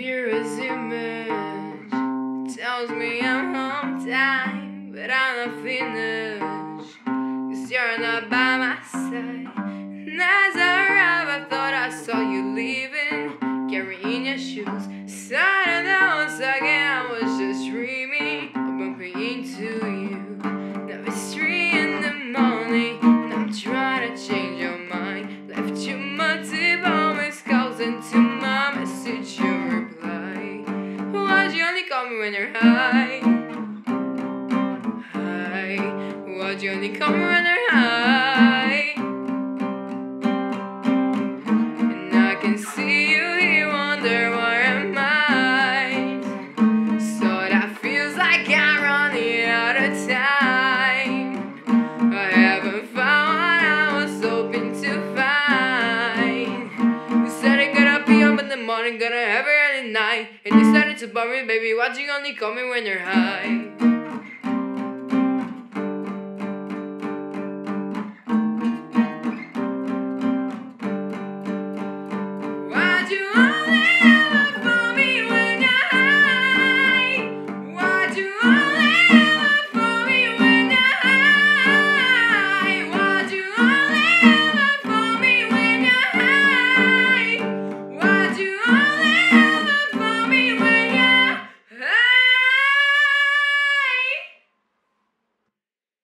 mirror's image tells me I'm on time, but I'm not finished. Cause you're not by Why'd you only call me when you're high? High. Why'd you only call me when morning, gonna have it at night. And you started to bum me, baby. Why'd you only call me when you're high?